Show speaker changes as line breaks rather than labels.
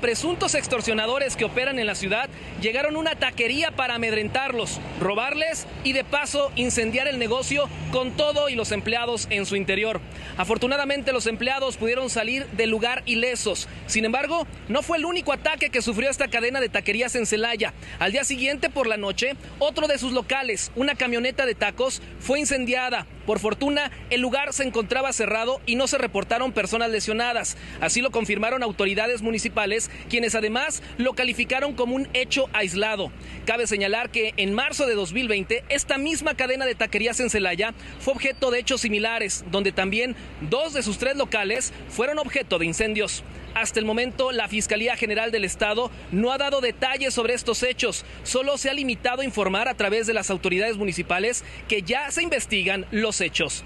Presuntos extorsionadores que operan en la ciudad llegaron a una taquería para amedrentarlos, robarles y de paso incendiar el negocio con todo y los empleados en su interior. Afortunadamente los empleados pudieron salir del lugar ilesos. Sin embargo, no fue el único ataque que sufrió esta cadena de taquerías en Celaya. Al día siguiente por la noche, otro de sus locales, una camioneta de tacos, fue incendiada. Por fortuna, el lugar se encontraba cerrado y no se reportaron personas lesionadas. Así lo confirmaron autoridades municipales, quienes además lo calificaron como un hecho aislado. Cabe señalar que en marzo de 2020, esta misma cadena de taquerías en Celaya fue objeto de hechos similares, donde también dos de sus tres locales fueron objeto de incendios. Hasta el momento, la Fiscalía General del Estado no ha dado detalles sobre estos hechos, solo se ha limitado a informar a través de las autoridades municipales que ya se investigan los hechos.